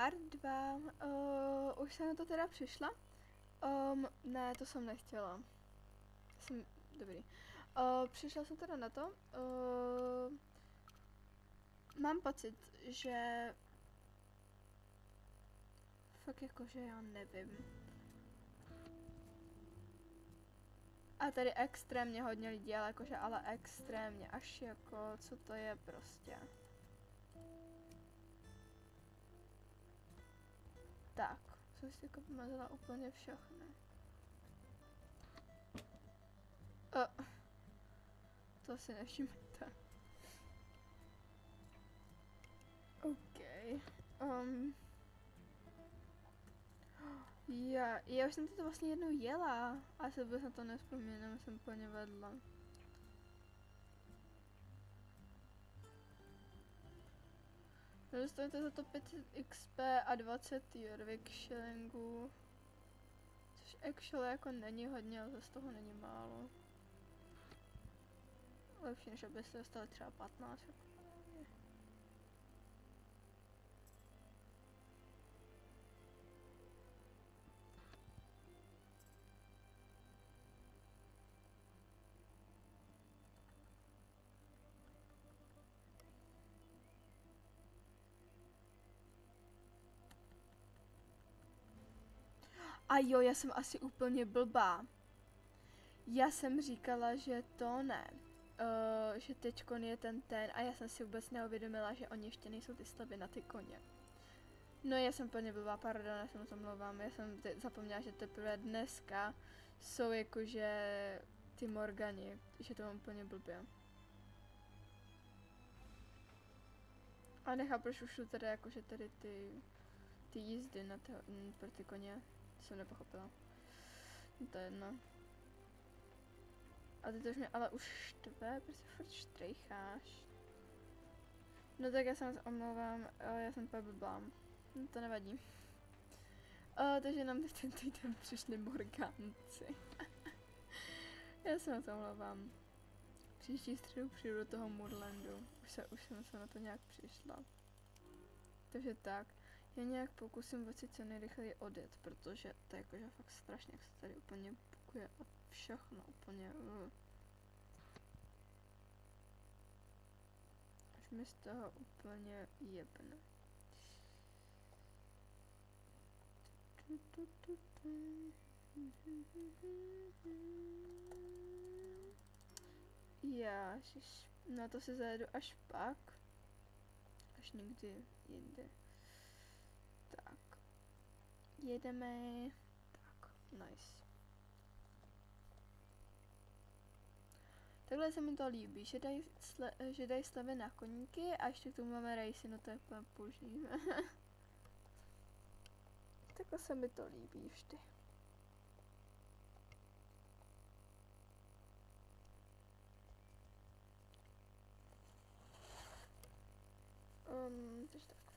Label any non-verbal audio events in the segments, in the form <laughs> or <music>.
Part 2. Uh, už jsem na to teda přišla. Um, ne, to jsem nechtěla. Jsem, dobrý. Uh, přišla jsem teda na to. Uh, mám pocit, že fakt jakože já nevím. A tady extrémně hodně lidí, ale jakože ale extrémně, až jako, co to je prostě. Tak, co si jako pomazala úplně všechno. Uh, to si nevšimněte. OK. Um. Já, já už jsem to vlastně jednou jela, a se vůbec na to nespomínám, jsem plně vedla. Dostanete za to 500 XP a 20 Jorvik shillingů. Což actually jako není hodně, ale z toho není málo. Lepší, než abyste dostali třeba 15. Jako. A jo, já jsem asi úplně blbá. Já jsem říkala, že to ne. Uh, že teďkon je ten ten a já jsem si vůbec neuvědomila, že oni ještě nejsou ty stavy na ty koně. No já jsem plně blbá, pardon, já jsem to mluvám, já jsem zapomněla, že teprve dneska jsou jakože ty Morgani, že to mám úplně blbě. A nechápu, proč už jsou tady jakože tady ty, ty jízdy na ty, pro ty koně. Jsem nepochopila. No to je jedno. A ty to už mě ale už štve, protože furt štrejcháš. No tak já se vás omlouvám, já jsem úplně. No to nevadí. O, takže nám teď ten týden přišli morgánci. <laughs> já se to omlouvám. Příští středu přijdu do toho Moodlandu. Už, se, už jsem se na to nějak přišla. Takže tak. Já nějak pokusím věci co nejrychleji odjet, protože to je jakože fakt strašně, jak se tady úplně bukuje a všechno úplně. Uh. Až mi z toho úplně jebne. Já, na to se zajedu až pak. Až někdy jinde. Jedeme. Tak, nice. Takhle se mi to líbí, že dají, sle, že dají slevy na koníky a ještě k tomu máme rejsy, no to je úplně boží. <laughs> Takhle se mi to líbí vždy. Um, takže tak.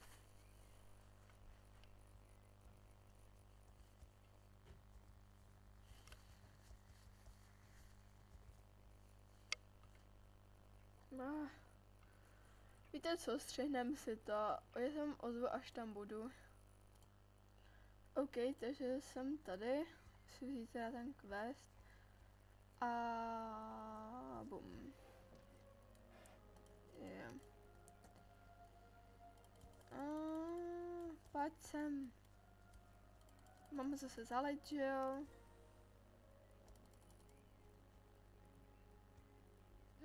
No. Víte co, střihneme si to. Já jsem ozvu, až tam budu. OK, takže jsem tady. Si vzít ten quest. A bum. Yeah. A pojď sem. Mám zase zaleť, že jo?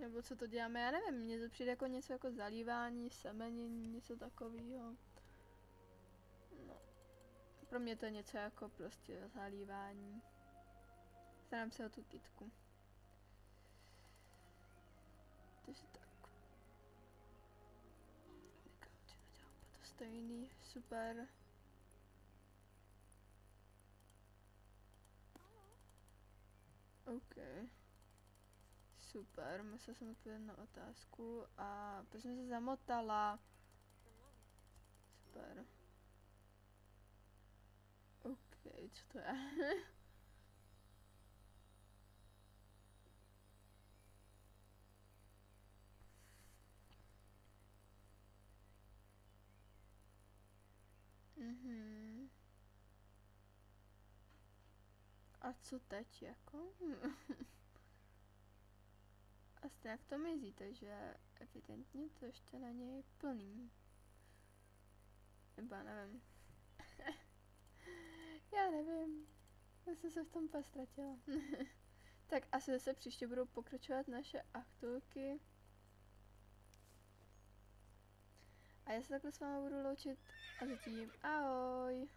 Nebo co to děláme, já nevím, mně to přijde jako něco jako zalívání, semenění, něco takového. No. Pro mě to je něco jako prostě zalívání. Starám se o tu kitku. Takže tak. to stejný, super. Okay. Super, musela jsem odpovědět na otázku a proč jsem se zamotala? Super. OK, co to je? <laughs> Mhm. A co teď jako? <laughs> A jak to mizí, takže evidentně to ještě není plný. Nebo nevím. <laughs> já nevím. Já jsem se v tom ztratila. <laughs> tak asi zase příště budou pokračovat naše aktuálky. A já se takhle s vámi budu loučit a zatím ahoj.